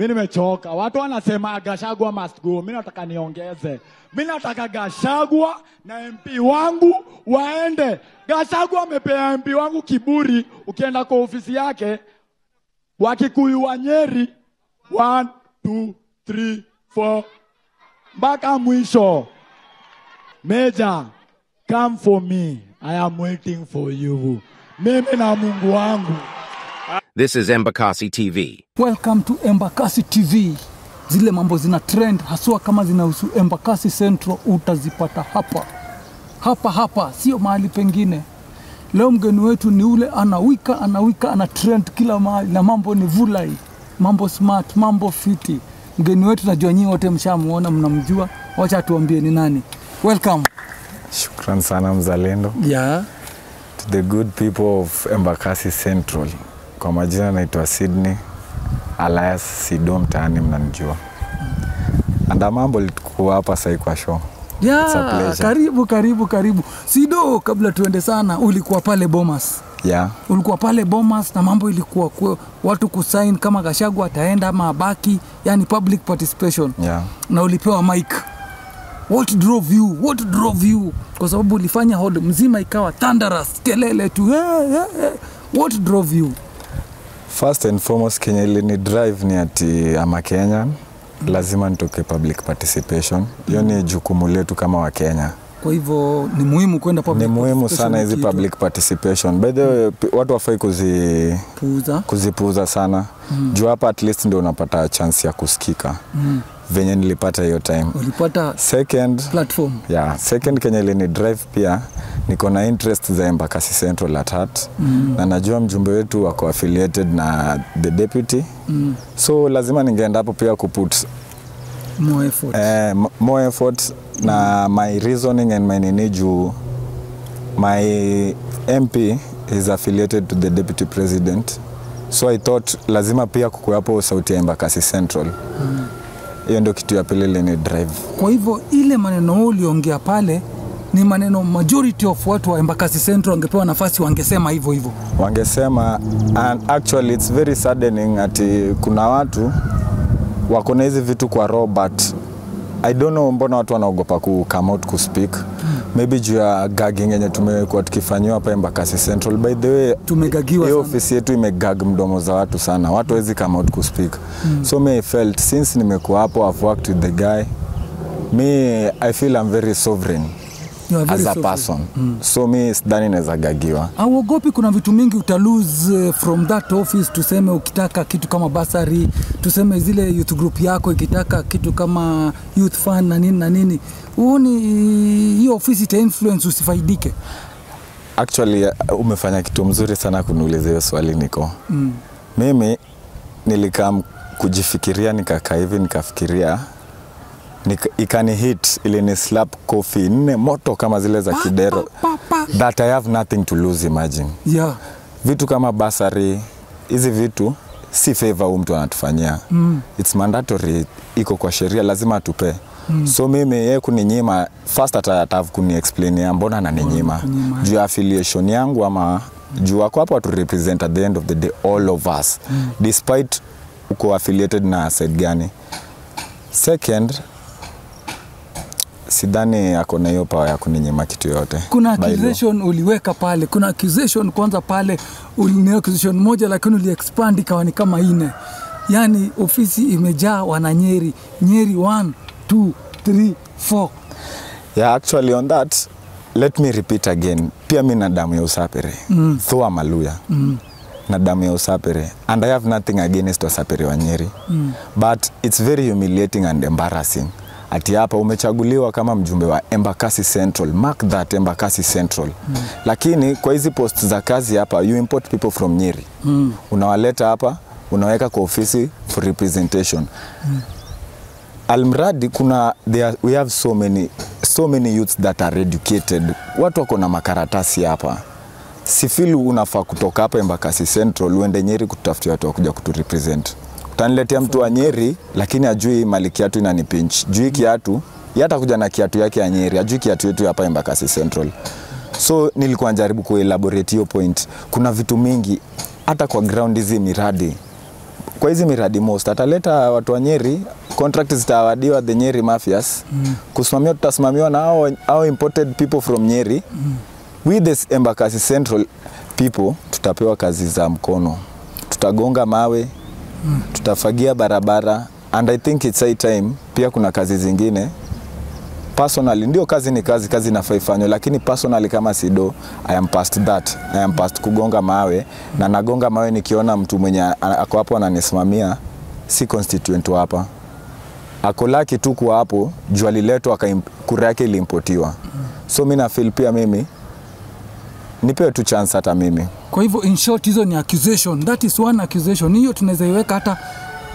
Mi nimechoka. Watu wanasema Gashagwa must go. Mi nataka niongeze. Mi nataka Gashagwa na MP wangu waende. Gashagwa amepea MP wangu kiburi. Ukienda kwa ofisi yake, Wakikuyu wa Nyeri, one, two, three, four, mpaka mwisho. Meja, come for me. I am waiting for you. Mimi na Mungu wangu. This is Embakasi TV. Welcome to Embakasi TV. Zile mambo zina trend haswa kama zinahusu Embakasi Central utazipata hapa hapa hapa, sio mahali pengine. Leo mgeni wetu ni ule anawika anawika ana trend kila mahali, na mambo ni vulai, mambo smart, mambo fiti. Mgeni wetu najua nyinyi wote mshamuona, mnamjua. Wacha tuambie ni nani. Welcome. Shukran sana mzalendo Yeah. to the good people of Embakasi Central. Kwa majina naitwa Sydney alias Sido, mtaani mnanijua. Anda mambo litukuwa hapa sahi kwa show. ya, Yeah, karibu karibu karibu. Sido, kabla tuende sana, ulikuwa pale Bomas. Yeah, ulikuwa pale Bomas na mambo ilikuwa kwe, watu kusign kama Gachagua ataenda ama abaki, yani public participation yeah. na ulipewa mic. What drove you? What drove you? Kwa sababu ulifanya hold mzima ikawa thunderous, kelele tu. Hey, hey, hey. What drove you? First and foremost Kenya ilini drive ni ati ama Kenyan lazima nitoke public participation. Hiyo ni jukumu letu kama Wakenya. Kwa hivyo ni muhimu kwenda public Ni muhimu sana hizi public participation. By the way, watu wafai kuzi Puuza. kuzipuuza sana mm. juu hapa at least ndio unapata chance ya kusikika mm. venye nilipata hiyo time Ulipata second platform. yeah, second kenya ilini drive pia niko na interest za embakasi central at heart mm. na najua mjumbe wetu wako affiliated na the deputy mm. so lazima ningeenda hapo pia kuput More effort. eh, more effort mm. na my reasoning and my nini juu my mp is affiliated to the deputy president so i thought lazima pia kukuwepo sauti ya embakasi central hiyo ndio kitu ya pili lini drive Kwa hivyo ile maneno uliongea pale ni maneno majority of watu wa Embakasi Central wangepewa nafasi wangesema hivyo hivyo. wangesema and actually it's very saddening ati kuna watu wako na hizi vitu kwa roho but i don't know mbona watu wanaogopa ku come out ku kuspeak maybe juu ya gagging yenye tumekuwa tukifanyiwa hapa Embakasi Central by the way Tumegagiwa sana. ofisi yetu imegag mdomo za watu sana watu hawezi come out ku speak. Mm. so me I felt since nimekuwa hapo I've worked with the guy me I feel I'm very sovereign as a person mm. so mi sidhani naweza gagiwa Auogopi kuna vitu mingi uta lose eh, from that office, tuseme ukitaka kitu kama basari, tuseme zile youth group yako ikitaka kitu kama youth fund na nini na nini, huoni hiyo ofisi ita influence usifaidike? actually uh, umefanya kitu mzuri sana kuniuliza hiyo swali niko mm. mimi nilikaa kujifikiria nikakaa hivi nikafikiria nika, ikani hit ili ni slap kofi nne moto kama zile za kidero pa, pa. that i have nothing to lose imagine Yeah. vitu kama basari hizi vitu si favor huu mtu anatufanyia mm. its mandatory iko kwa sheria lazima atupe mm. so mimi ye kuninyima first atatav kuniexplainia mbona ananinyima juu ya affiliation yangu ama juu wako hapo watu represent at the end of the day all of us mm. despite uko affiliated na side gani second sidhani ako na hiyo power ya kuninyima kitu yote. kuna accusation uliweka pale, kuna accusation kwanza pale, uli- accusation moja lakini uliexpand ikawa ni kama ine, yaani ofisi imejaa wananyeri, Nyeri 1 2 3 4 yeah actually on that let me repeat again. Pia mi na damu ya usapere mm. though Maluya. Mm. na damu ya usapere and i have nothing against wasapere wa nyeri. Mm. but it's very humiliating and embarrassing ati hapa umechaguliwa kama mjumbe wa embakasi central mark that embakasi central mm. lakini kwa hizi post za kazi hapa you import people from nyeri mm. unawaleta hapa unaweka kwa ofisi for representation mm. almradi kuna there, we have so many, so many youths that are educated watu wako na makaratasi hapa sifili unafaa kutoka hapa embakasi central uende nyeri kutafutia watu wakuja kuturepresent utaniletea mtu wa nyeri lakini ajui mali kiatu inanipinch, jui kiatu yeye atakuja na kiatu yake ya nyeri ajui kiatu yetu hapa embakasi central. So nilikuwa najaribu kuelaborate hiyo point. Kuna vitu mingi hata kwa ground hizi miradi. Kwa hizi miradi most ataleta watu wa Nyeri, contract zitawadiwa the Nyeri mafias. Mm. kusimamia, tutasimamiwa na hao, hao imported people from Nyeri. Mm. with this Embakasi Central people tutapewa kazi za mkono, tutagonga mawe mm. tutafagia barabara and I think it's high time pia kuna kazi zingine. Personally ndio kazi ni kazi kazi inafaa ifanywe lakini personally kama sido I am past that. I am past kugonga mawe na nagonga mawe nikiona mtu mwenye ako hapo ananisimamia si constituent hapa. Ako laki tu kwa hapo juu aliletwa kura yake ilimpotiwa. So mi feel pia mimi nipewe tu chance hata mimi Kwa hivyo in short, hizo ni accusation. That is one accusation. Hiyo tunaweza iweka hata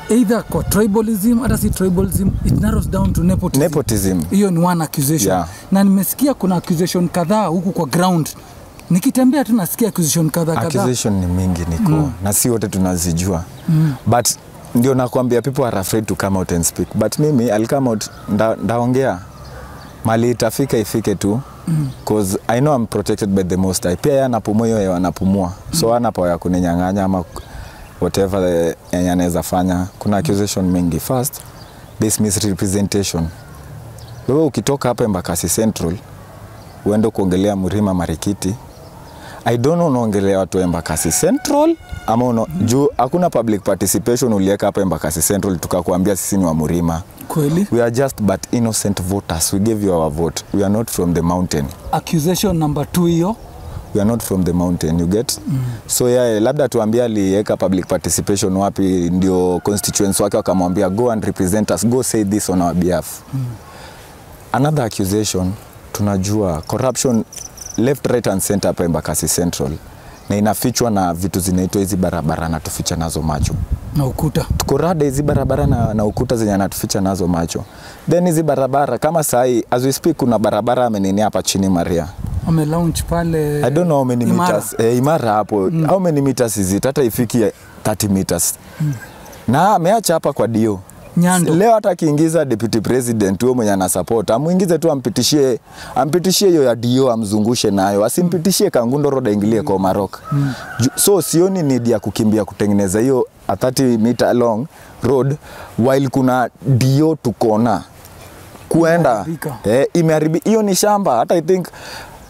either kwa tribalism, hata si tribalism, it narrows down to nepotism. nepotism hiyo ni one accusation Yeah. na nimesikia kuna accusation kadhaa huku kwa ground nikitembea tu nasikia accusation kadhaa kadhaa accusation ni mingi niko mm. na si wote tunazijua mm. but ndio nakwambia people are afraid to come out and speak but mimi I'll come out nda, ndaongea mali itafika ifike tu. Cause I know I'm protected by the most high. pia yeye anapumua hiyo hewa anapumua. Mm. so ana power ya kuninyang'anya ama whatever yenye anaweza fanya. Kuna accusation mingi. First this misrepresentation. Wewe ukitoka hapa Embakasi Central uende kuongelea Mrima Marikiti I don't know unaongelea watu wa Embakasi Central ama uno, juu hakuna public participation uliweka hapa Embakasi Central tukakuambia sisi ni wa Murima. kweli We are just but innocent voters. We gave you our vote. We are not from the mountain. accusation number two hiyo We are not from the mountain, you get? Mm. So yeah, labda tuambie aliweka public participation wapi ndio constituents wake wakamwambia go and represent us, go say this on our behalf. Mm. Another accusation tunajua corruption left right and center hapa Embakasi Central. Na inafichwa na vitu zinaitwa hizi barabara na tuficha nazo macho. Na ukuta. Tuko rada hizi barabara na, na ukuta zenye anatuficha nazo macho. Then hizi barabara kama sahi as we speak kuna barabara amenini hapa chini Maria. Wame launch pale I don't know how many Imara. meters. Eh, imara hapo. Mm. how many meters is it? Hata ifiki 30 meters. Mm. na ameacha hapa kwa dio Nyando. leo hata akiingiza deputy president huyo mwenye ana support amuingize tu ampitishie ampitishie hiyo ya dio amzungushe nayo asimpitishie kangundo road aingilie kwa Marok mm. so sioni need ya kukimbia kutengeneza hiyo a 30 meter long road while kuna dio tukona. Kuenda eh, imeharibi hiyo ni shamba. Hata i think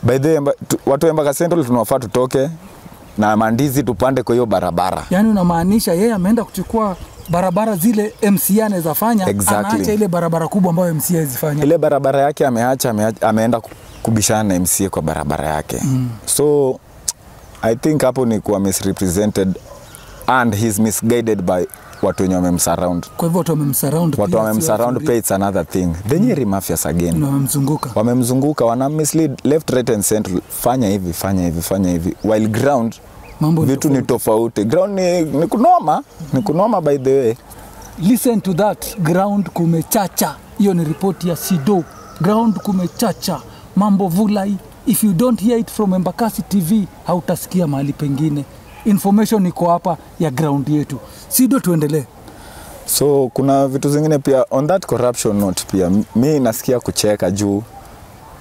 by the way, watu wa Embakasi Central tunawafaa tutoke na mandizi tupande kwa hiyo barabara. Yaani unamaanisha yeye ameenda kuchukua barabara zile MCA anaweza fanya Exactly. anaacha ile barabara kubwa ambayo MCA haizifanya. ile barabara yake ameacha, ameacha ameenda kubishana na MCA kwa barabara yake. Mm. so I think hapo ni kuwa misrepresented and he's misguided by watu wenye wamemsurround. Kwa hivyo watu wamemsurround watu wamemsurround pia it's another thing. The Nyeri mafias again. Wamemzunguka. Wamemzunguka wana mislead left right and center, fanya hivi fanya hivi fanya hivi. While ground Mambo vitu ni tofauti. ground ni, ni kunoma. Ni kunoma by the way. Listen to that. Ground kumechacha. Hiyo ni ripoti ya sido. Ground kumechacha. Mambo vulai. If you don't hear it from embakasi tv hautasikia mahali pengine. Information iko hapa ya ground yetu. Sido tuendelee. So kuna vitu zingine pia. On that corruption note pia mi nasikia kucheka juu.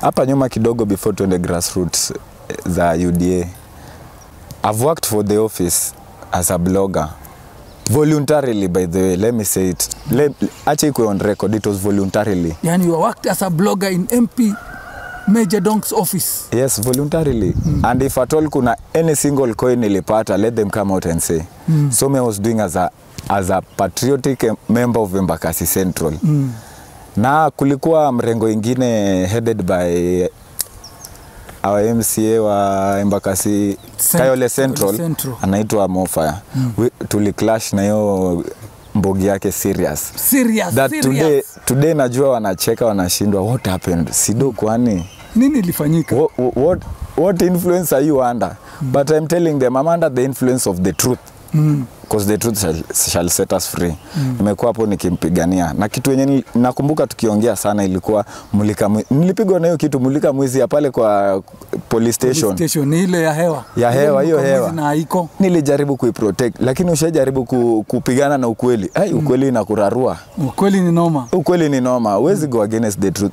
Hapa nyuma kidogo before tuende grassroots eh, za uda i've worked for the office as a blogger. Voluntarily by the way let me say it. Let- acha ikwe on record. It was voluntarily. Yani you worked as a blogger in mp major donks office. Yes voluntarily. Mm. and if at all kuna any single coin nilipata let them come out and say. Mm. so me I was doing as a, as a patriotic member of Embakasi Central. Mm. na kulikuwa mrengo ingine headed by our MCA wa Embakasi Cent- Kayole Central, Central. anaitwa Mofaya mm. tuliclash na hiyo mbogi yake serious. Serious, that serious. today, today najua wanacheka wanashindwa. What happened? Sido kwani? Nini ilifanyika? What, what, what influence are you under? But i'm telling them i'm under the influence of the truth because the truth shall, shall set us free nimekuwa hapo nikimpigania. Na kitu yenye nakumbuka tukiongea sana ilikuwa mulika nilipigwa na hiyo kitu mulika mwizi ya pale kwa police station Police station. ni ile ya hewa. Ya hewa hiyo hewa. na haiko. Nilijaribu kuiprotect lakini ushajaribu ku, kupigana na ukweli. Ai ukweli inakurarua. Ukweli ni noma. Ukweli ni noma. Huwezi go against the truth.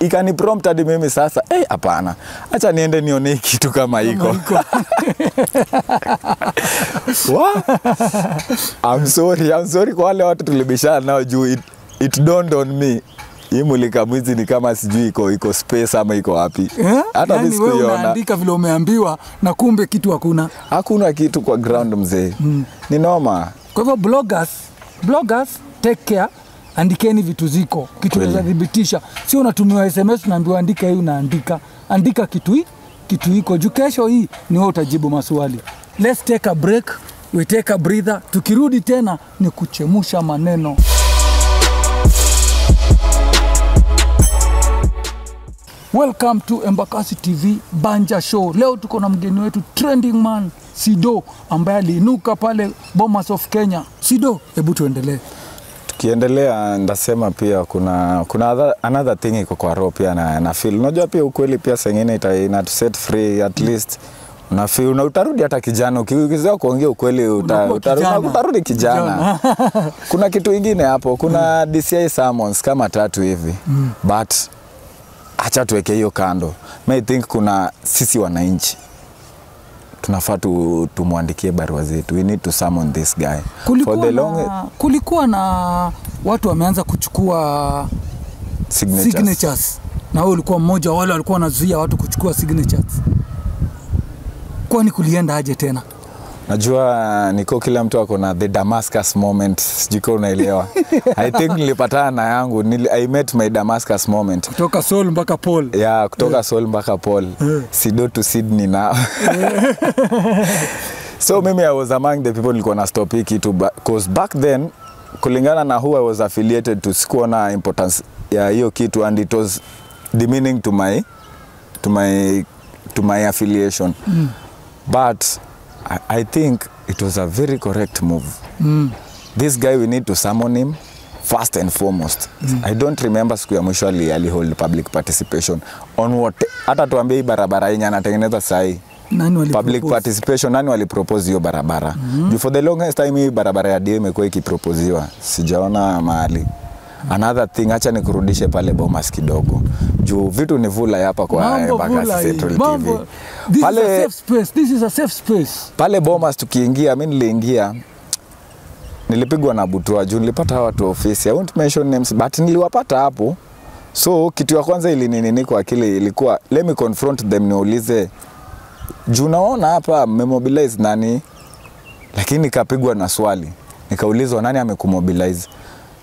Ikani prompt hadi mimi sasa eh hapana. Acha niende nione kitu kama iko. Kama Wa? I'm sorry, I'm sorry kwa wale watu tulibishana nao juu it, it dawned on me hii mulika mwizi ni kama sijui iko iko space ama iko wapi Eh? hata wewe sikuiona unaandika vile umeambiwa na kumbe kitu hakuna. hakuna kitu kwa ground mzee ni noma Kwa hivyo bloggers, bloggers take care, andikeni vitu ziko kitu Kweli. naweza thibitisha, sio unatumiwa SMS unaambiwa andika hii, unaandika andika kitu hii kitu iko juu. Kesho hii ni wewe utajibu maswali. Let's take a break, we take a breather. Tukirudi tena ni kuchemusha maneno. Welcome to Embakasi TV Banja Show. Leo tuko na mgeni wetu trending man Sido ambaye aliinuka pale Bomas of Kenya. Sido, hebu tuendelee. tukiendelea ndasema pia kuna kuna other, another thing iko kwa roho pia na, na feel unajua pia ukweli pia sengine ita ina set free at least una feel una utarudi hata kijana Uki- ukizoea kuongea ukweli uta, utarudi, uta, kijana. utarudi kijana kuna kitu ingine hapo kuna mm. DCI summons kama tatu hivi mm. but acha tuweke hiyo kando May think kuna sisi wananchi tunafaa tu, tumwandikie barua zetu we need to summon this guy Kulikuwa, for the long na, kulikuwa na watu wameanza kuchukua signatures. signatures, na wewe ulikuwa mmoja wale walikuwa wanazuia watu kuchukua signatures. Kwani kulienda aje tena? najua niko kila mtu ako na the damascus moment. Sijui unaelewa. I think nilipatana na yangu. Nil, i met my damascus moment. Kutoka Seoul mpaka Paul. ya kutoka yeah. Seoul mpaka Paul. Sido to Sydney now. So mimi I was among the people nilikuwa na stop hii kitu because back then kulingana na who I was affiliated to sikuwa na importance ya hiyo kitu and it was demeaning to my to my to my affiliation. Mm. But I, I think it was a very correct move Mm. this guy we need to summon him first and foremost mm. i don't remember siku ya mwisho ali, ali hold public participation on what hata tuambie hii barabara yenye anatengeneza sahi Nani wali public propose? participation nani walipropose hiyo barabara mm -hmm. for the longest time hii barabara ya DA imekuwa ikiproposiwa sijaona mahali another thing hacha nikurudishe pale bomas kidogo juu vitu ni vula hapa kwa Embakasi. Central TV This is a pale, safe space. This is a safe space. pale bomas tukiingia mi niliingia nilipigwa na butua. Juu nilipata hawa watu ofisi. I won't mention names but niliwapata hapo. So kitu ya kwanza ilininini kwa akili ilikuwa let me confront them niulize juu naona hapa mmemobilize nani? Lakini nikapigwa na swali. Nikaulizwa nani amekumobilize?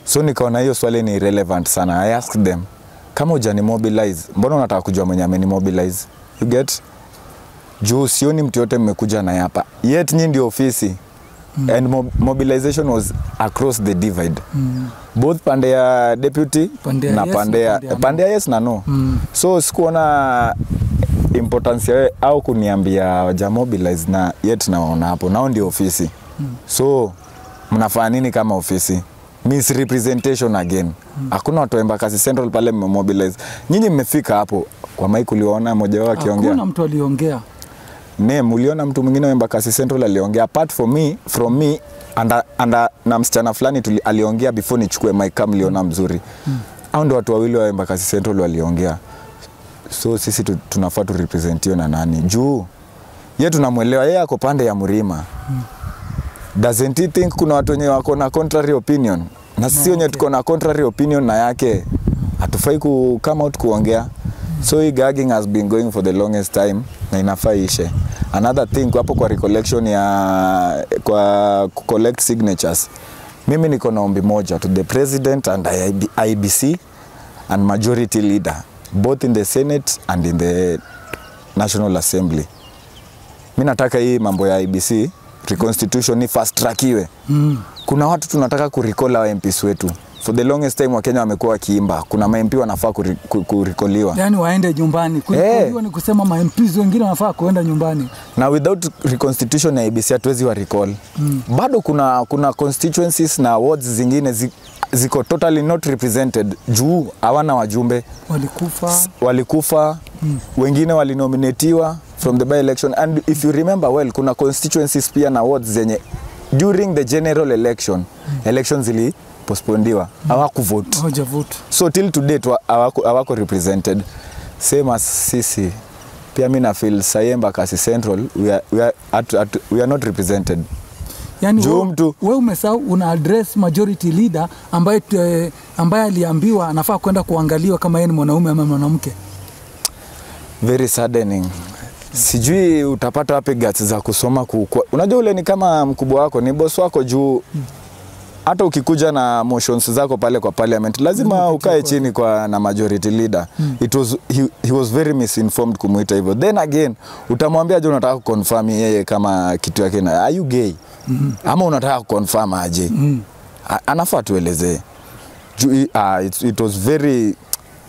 So nikaona hiyo swali ni relevant sana. I asked them kama hujani mobilize mbona unataka kujua mwenye ameni mobilize? you get juu sioni mtu yote mmekuja naye hapa yet nyi ndio ofisi mm. and mob mobilization was across the divide mm. both pande ya deputy Pande ya na yes pande ya pande ya pande ya yes na no Mm. so sikuona importance yawe au kuniambia waja mobilize na yet nawaona hapo nao ndio ofisi mm. so mnafanya nini kama ofisi misrepresentation again hakuna watu wa Embakasi Central pale mmemobilize nyinyi mmefika hapo kwa Mike uliona mmoja wao akiongea Hakuna mtu aliongea. name uliona mtu mwingine wa Embakasi Central aliongea apart from me, from me anda, anda, na msichana fulani tuli, aliongea before nichukue mic kama mliona mzuri mm. au ndo watu wawili wa Embakasi Central waliongea so sisi tu, tunafaa turepresentiwe na nani juu ye tunamwelewa yeye ako pande ya mlima mm. Doesn't he think kuna watu wenye wako na contrary opinion? Na sisi wenye tuko na contrary opinion na yake. Hatufai ku come out kuongea. So hii gagging has been going for the longest time na inafaa ishe another thing hapo kwa recollection ya kwa collect signatures. Mimi niko na ombi moja to the president and IBC and majority leader both in the senate and in the national assembly. Mi nataka hii mambo ya IBC reconstitution fast trackiwe Mm. kuna watu tunataka kurecall our MPs wetu for the longest time wakenya wamekuwa wakiimba kuna mamp wanafaa kuri- ku- kurikoliwa Yaani waende nyumbani. Kulikoliwa ni kusema ma MPs wengine wanafaa kuenda nyumbani. na without reconstitution ya IBC hatuwezi wa recall mm. bado kuna, kuna constituencies na wards zingine zi, ziko totally not represented juu hawana wajumbe Walikufa. walikufa mm. wengine walinominatiwa from the by election and if you remember well kuna constituencies pia na wards zenye during the general election elections zilipospondiwa hawakuvote Hawajavuta. so till to date wa- hawako hawako represented. Same as sisi. Pia mi na feel Sayemba Kasi Central we are, we are, at, at, we are not represented. Yani Juu mtu- we umesahau una address majority leader ambaye, eh, ambaye aliambiwa anafaa kwenda kuangaliwa kama yeye ni mwanaume ama mwanamke. Very saddening sijui utapata wapi guts za kusoma kukua. Unajua ule ni kama mkubwa wako, ni boss wako juu. Hata ukikuja na motions zako pale kwa parliament lazima ukae chini kwa na majority leader. It was he, he was very misinformed kumuita hivyo. Then again utamwambia je unataka kuconfirm yeye kama kitu yake na are you gay? Hmm. ama unataka kuconfirm aje? Mm. anafaa tuelezee. Uh, it, it was very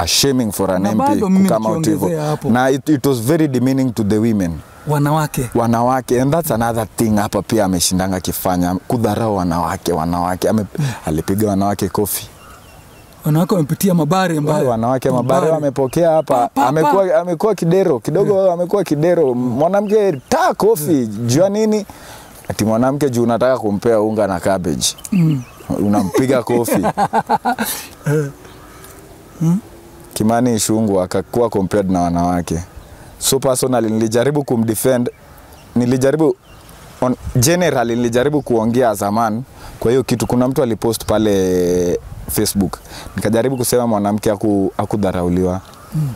ashaming for an MP kukama out hivyo. na it, it was very demeaning to the women. Wanawake. Wanawake and that's another thing hapa pia ameshindanga akifanya kudharau wanawake wanawake. Ame, alipiga wanawake kofi. Wanawake wamepitia mabari ambayo wanawake mabari. wamepokea hapa. Pa, pa, pa. amekuwa amekuwa kidero kidogo amekuwa kidero. Mwanamke ta kofi jua nini? Ati mwanamke juu unataka kumpea unga na cabbage. Unampiga kofi Kimani Ichung'wah akakuwa compared na wanawake. So personally nilijaribu kumdefend nilijaribu on, generally nilijaribu kuongea zaman. Kwa hiyo kitu kuna mtu alipost pale facebook nikajaribu kusema mwanamke aku, mm.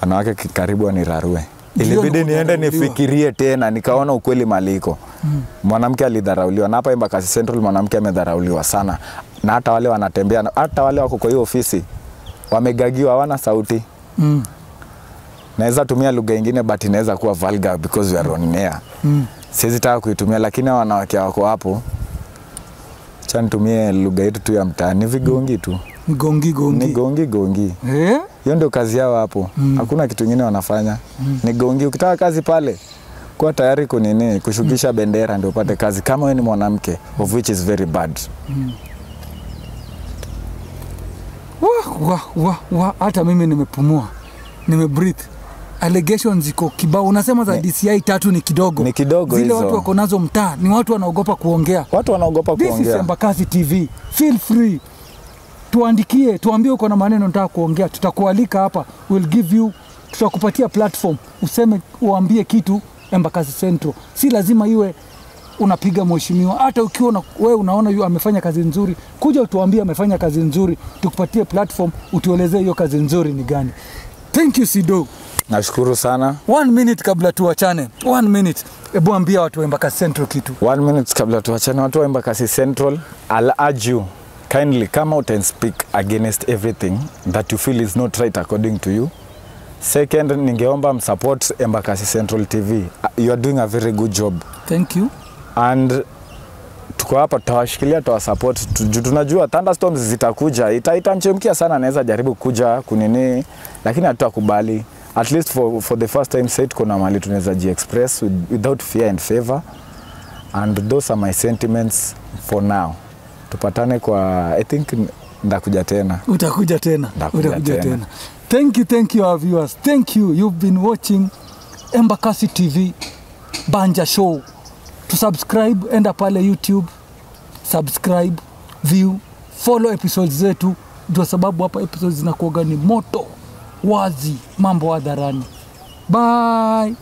wanawake karibu wanirarue. Ilibidi niende nifikirie tena nikaona ukweli maliko. Mm. mwanamke alidharauliwa. Na hapa Embakasi Central mwanamke amedharauliwa sana. Na hata wale wanatembea hata wale wako kwa hiyo ofisi wamegagiwa hawana sauti. Mm. naweza tumia lugha ingine but inaweza kuwa vulgar because we are on air. Mm. siwezi taka kuitumia lakini wanawake wako hapo. Cha nitumie lugha yetu tu ya mtaani vigongi tu. Gongi. Ni gongi gongi. Gongi eh? hiyo ndio kazi yao hapo. Mm. hakuna kitu ingine wanafanya. Mm. ni gongi. Ukitaka kazi pale kuwa tayari kunini kushukisha bendera ndio upate kazi. Kama wewe ni mwanamke of which is very bad. Wah, wah, wa, wa. hata mimi nimepumua nimebreathe allegations ziko kibao unasema za DCI tatu ni kidogo Ni kidogo zile hizo. watu wako nazo mtaa ni watu wanaogopa kuongea watu wanaogopa kuongea. This is Embakasi TV. Feel free. Tuandikie, tuambie uko na maneno nataka kuongea. Tutakualika hapa. We'll give you tutakupatia platform. Useme uambie kitu Embakasi Central. Si lazima iwe unapiga mheshimiwa. Hata ukiwa wewe unaona yu amefanya kazi nzuri, kuja utuambie amefanya kazi nzuri, tukupatie platform utuelezee hiyo kazi nzuri ni gani. Thank you Sido. nashukuru sana One minute kabla tuachane. One minute. Hebu ambia watu wa Embakasi Central kitu. One minute kabla tuachane, watu wa Embakasi Central, I'll urge you kindly come out and speak against everything that you feel is not right according to you. Second, ningeomba msupport Embakasi Central TV. You are doing a very good job Thank you. And tuko hapa tutawashikilia tutawasupport. Tu- juu tunajua thunderstorms zitakuja. Ita, itamchemkia sana anaweza jaribu kuja kunini lakini hatutakubali. At least for, for the first time say tuko na mali tunaweza jiexpress with, without fear and favor. And those are my sentiments for now. Tupatane kwa i think ndakuja tena. Utakuja tena. Ndakuja utakuja tena. tena. Thank you thank you our viewers. Thank you. You've been watching embakasi tv banja show to subscribe enda pale youtube subscribe view follow episodes zetu. Ndio sababu hapa episodes zinakuaga ni moto wazi mambo hadharani. Bye